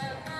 Bye.